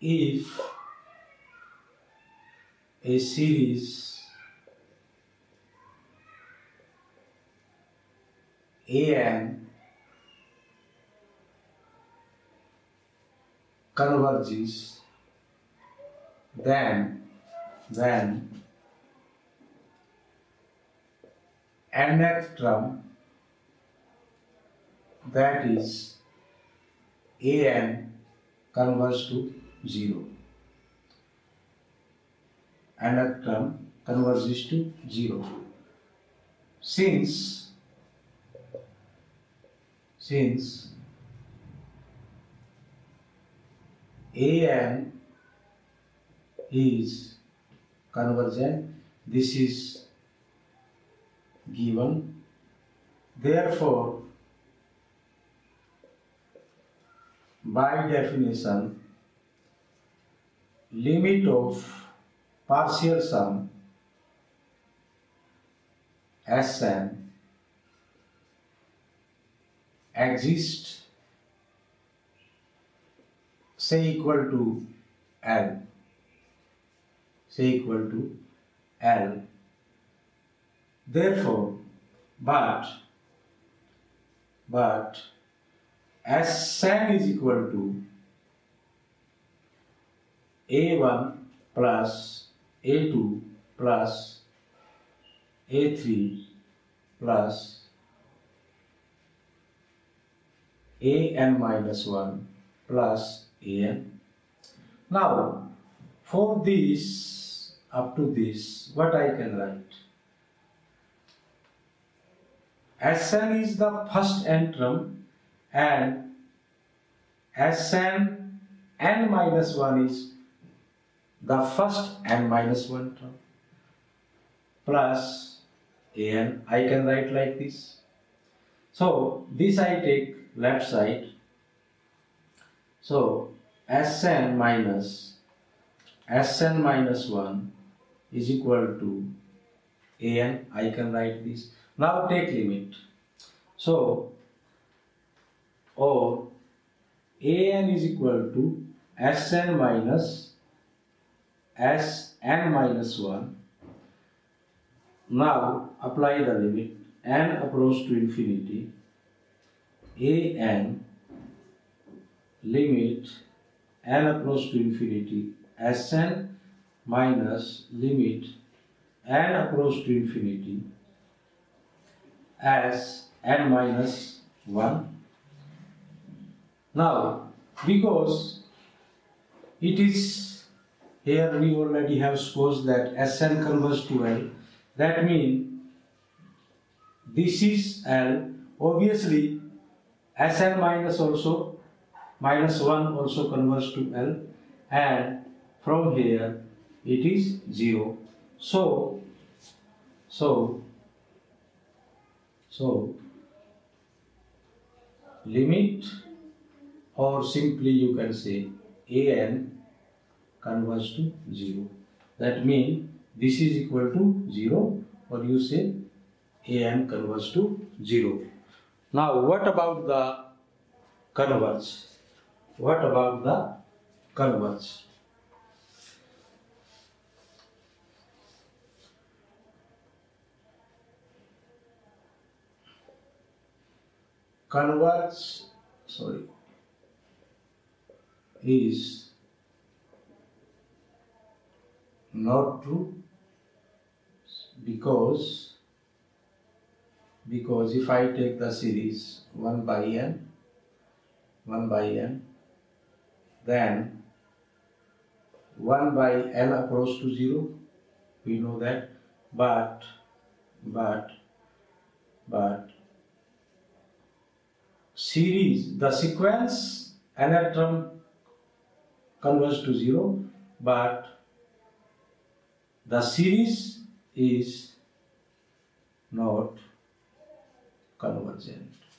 if a series an converges then then nth term that is an converges to 0 nth term converges to 0 since since an is convergent this is given. Therefore by definition limit of partial sum Sn exists say equal to L say equal to L. Therefore but but Sn is equal to A1 plus A2 plus A3 plus an minus 1 plus an. Now, for this, up to this, what I can write? Sn is the first term and Sn n minus 1 is the first n minus 1 term plus an I can write like this. So this I take left side. So Sn minus Sn minus 1 is equal to an I can write this. Now take limit. So or an is equal to Sn minus Sn minus 1 now apply the limit. N approach to infinity. A n limit. N approach to infinity. Sn minus limit. N approach to infinity. As n minus 1. Now because it is here we already have supposed that Sn converges to L. That means this is L. Obviously Sn minus also minus 1 also converges to L. And from here it is 0 so so so limit or simply you can say an converges to 0 that means this is equal to 0 or you say an converges to 0 now what about the converge? What about the converge? Converge sorry is not true because because if I take the series 1 by n 1 by n then 1 by n approach to 0 we know that but but but series the sequence nth term converges to 0 but the series is not convergent